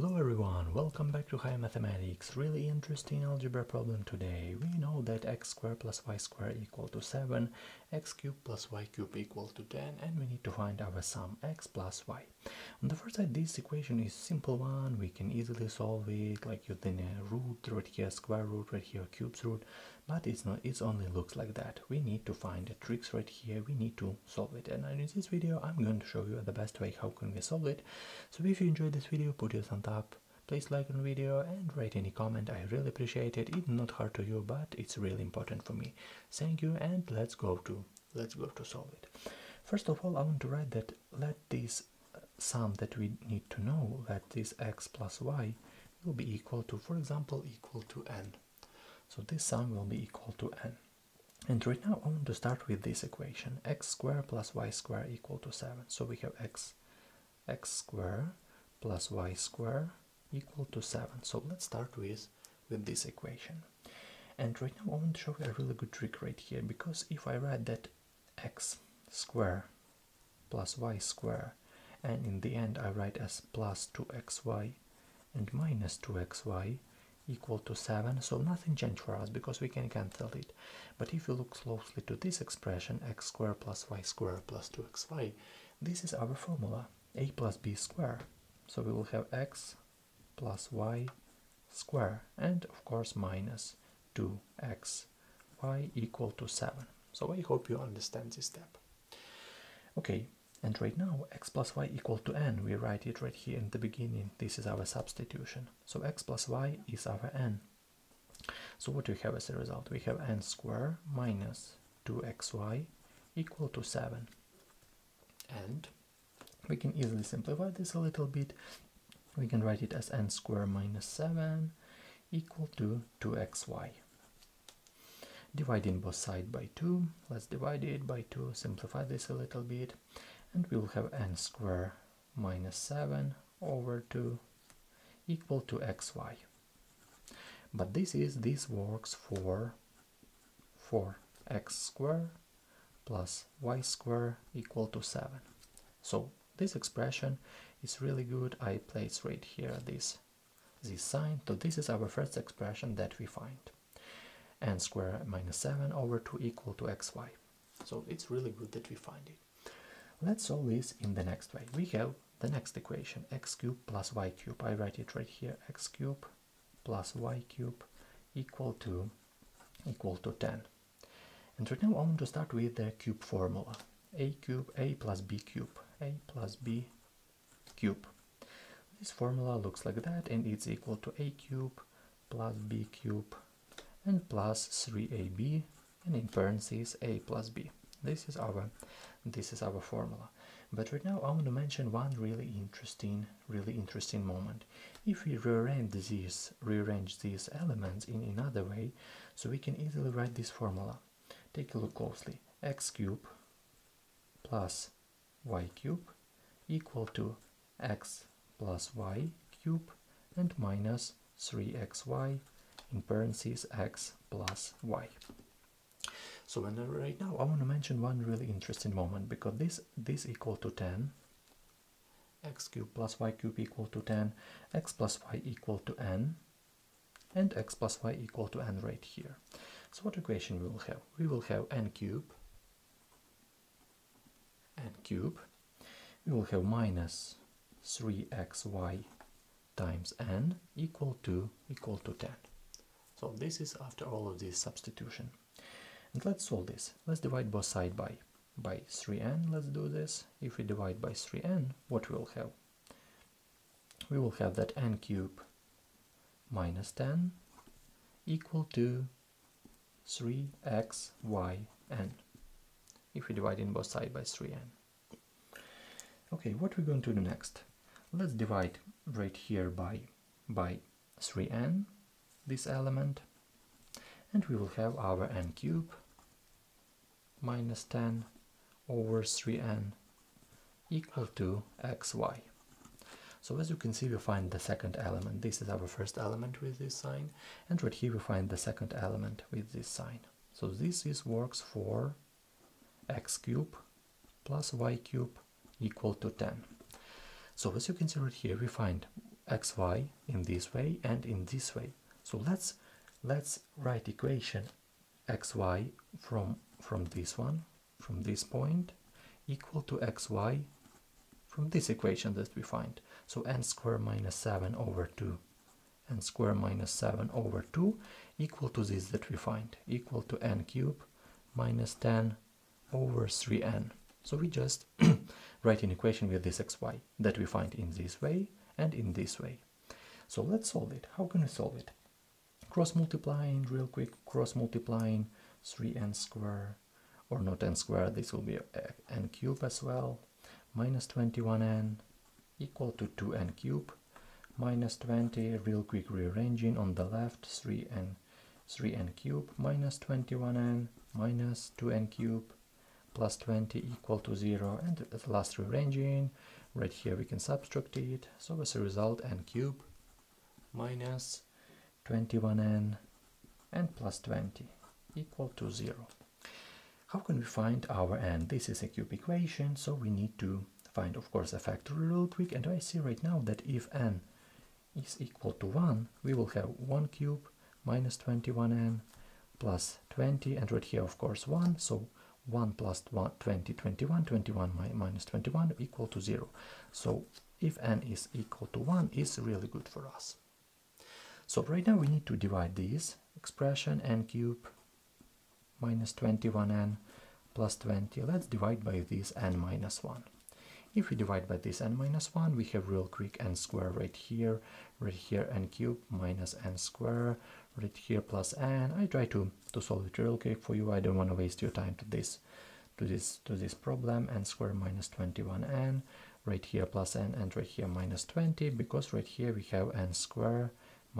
Hello everyone, welcome back to Higher Mathematics. Really interesting algebra problem today. We know that x squared plus y squared equal to 7, x cubed plus y cubed equal to 10, and we need to find our sum x plus y. On the first side, this equation is simple one. We can easily solve it like using a root, right here square root, right here cubes root, but it's not, it only looks like that. We need to find the tricks right here. We need to solve it. And in this video, I'm going to show you the best way how can we solve it. So if you enjoyed this video, put your thumbs up please like the video and write any comment i really appreciate it it's not hard to you but it's really important for me thank you and let's go to let's go to solve it first of all i want to write that let this sum that we need to know that this x plus y will be equal to for example equal to n so this sum will be equal to n and right now I want to start with this equation x squared plus y squared equal to 7 so we have x x squared plus y squared equal to 7. So let's start with, with this equation. And right now I want to show you a really good trick right here because if I write that x square plus y square and in the end I write as plus 2xy and minus 2xy equal to 7 so nothing changed for us because we can cancel it but if you look closely to this expression x square plus y square plus 2xy this is our formula a plus b square so we will have x plus y square and of course minus 2x y equal to 7. So I hope you understand this step. Okay, and right now x plus y equal to n, we write it right here in the beginning. This is our substitution. So x plus y is our n. So what do we have as a result? We have n square minus 2xy equal to 7. And we can easily simplify this a little bit. We can write it as n squared minus 7 equal to 2xy. Dividing both sides by 2, let's divide it by 2, simplify this a little bit, and we'll have n squared minus 7 over 2 equal to xy. But this is, this works for, for x squared plus y squared equal to 7. So this expression is really good. I place right here this, this sign. So this is our first expression that we find. n squared minus 7 over 2 equal to xy. So it's really good that we find it. Let's solve this in the next way. We have the next equation, x cubed plus y cubed. I write it right here, x cubed plus y cubed equal to equal to 10. And right now I want to start with the cube formula. a cube, a plus b cube, a plus b cube. This formula looks like that and it's equal to a cube plus b cube and plus 3ab and in parentheses a plus b. This is our this is our formula. But right now I want to mention one really interesting really interesting moment. If we rearrange these rearrange these elements in another way, so we can easily write this formula. Take a look closely. x cube plus y cube equal to x plus y cube and minus 3xy in parentheses x plus y. So when, uh, right now I want to mention one really interesting moment because this this equal to 10 x cube plus y cube equal to 10 x plus y equal to n and x plus y equal to n right here. So what equation we will have? We will have n cube n cube we will have minus 3xy times n equal to equal to 10. So this is after all of this substitution. And let's solve this. Let's divide both sides by by 3n. Let's do this. If we divide by 3n, what we will have? We will have that n cube minus 10 equal to 3xyn if we divide in both sides by 3n. Okay, what we're going to do next? Let's divide right here by, by 3n, this element, and we will have our n cube minus 10 over 3n equal to xy. So as you can see, we find the second element. This is our first element with this sign, and right here we find the second element with this sign. So this is works for x cube plus y cube equal to 10. So as you can see right here, we find xy in this way and in this way. So let's let's write equation xy from from this one from this point equal to xy from this equation that we find. So n square minus 7 over 2 n square minus 7 over 2 equal to this that we find equal to n cube minus 10 over 3n. So we just write an equation with this xy that we find in this way and in this way. So let's solve it. How can we solve it? Cross multiplying, real quick, cross multiplying 3n square, or not n square, this will be uh, n cube as well, minus 21n equal to 2n cube, minus 20, real quick rearranging on the left, 3n, 3n cube, minus 21n, minus 2n cube, plus 20 equal to 0 and the last rearranging. Right here we can subtract it. So as a result n cube minus 21n and plus 20 equal to 0 how can we find our n this is a cube equation so we need to find of course a factor real quick and I see right now that if n is equal to 1 we will have 1 cube minus 21n plus 20 and right here of course 1 so 1 plus 1, 20, 21, 21 minus 21 equal to 0. So if n is equal to 1 is really good for us. So right now we need to divide this expression n cube minus 21n plus 20. Let's divide by this n minus 1. If we divide by this n minus 1, we have real quick n square right here, right here n cube minus n square, right here plus n. I try to, to solve it real quick for you. I don't want to waste your time to this to this to this problem n square minus 21n right here plus n and right here minus 20 because right here we have n square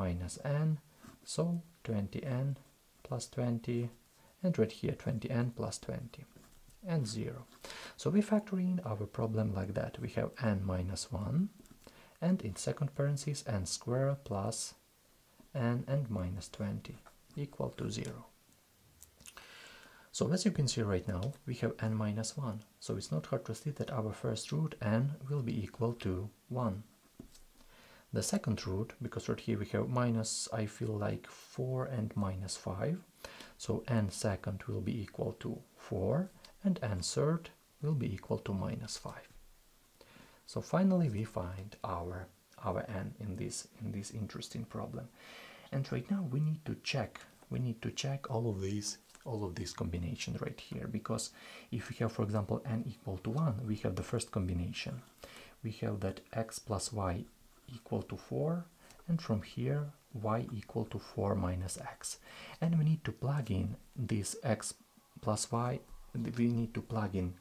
minus n so 20n plus 20 and right here 20n plus 20 and 0 so we factor in our problem like that we have n minus 1 and in second parenthesis n square plus n and minus 20 equal to 0. So as you can see right now, we have n minus 1. So it's not hard to see that our first root n will be equal to 1. The second root, because right here we have minus, I feel like 4 and minus 5. So n second will be equal to 4 and n third will be equal to minus 5. So finally we find our our n in this in this interesting problem and right now we need to check we need to check all of these all of these combinations right here because if we have for example n equal to 1 we have the first combination we have that x plus y equal to 4 and from here y equal to 4 minus x. And we need to plug in this x plus y we need to plug in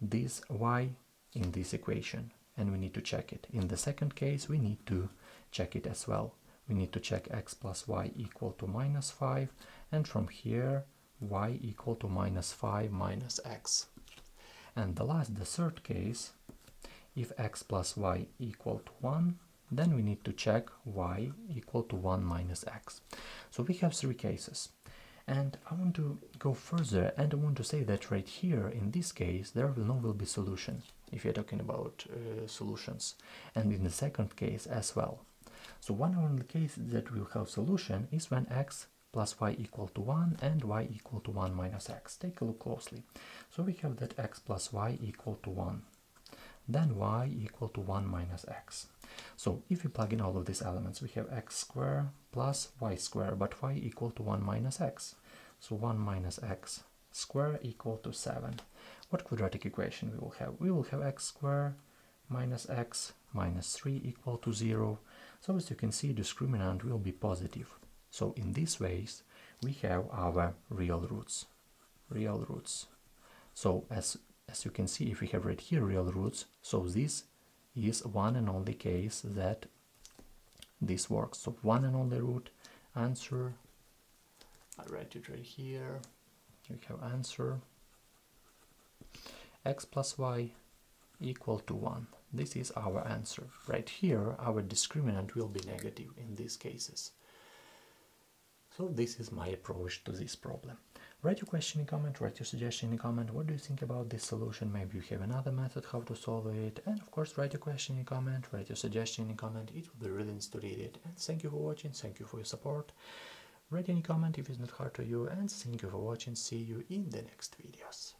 this y in this equation and we need to check it. In the second case we need to check it as well. We need to check x plus y equal to minus 5 and from here y equal to minus 5 minus x. And the last, the third case, if x plus y equal to 1, then we need to check y equal to 1 minus x. So we have three cases. And I want to go further and I want to say that right here in this case there will no will be solution if you're talking about uh, solutions and in the second case as well so one only case that will have solution is when x plus y equal to 1 and y equal to 1 minus x. Take a look closely. So we have that x plus y equal to 1. Then y equal to 1 minus x. So if we plug in all of these elements, we have x square plus y square, but y equal to 1 minus x. So 1 minus x square equal to 7. What quadratic equation we will have? We will have x square minus x minus 3 equal to 0 so as you can see, discriminant will be positive. So in these ways, we have our real roots. Real roots. So as, as you can see, if we have right here real roots, so this is one and only case that this works. So one and only root answer. I write it right here. We have answer x plus y equal to 1. This is our answer. Right here, our discriminant will be negative in these cases. So this is my approach to this problem. Write your question in comment, write your suggestion in comment. What do you think about this solution? Maybe you have another method how to solve it. And of course, write your question in comment, write your suggestion in comment. It would be really nice to read it. And thank you for watching. Thank you for your support. Write any comment if it's not hard to you. And thank you for watching. See you in the next videos.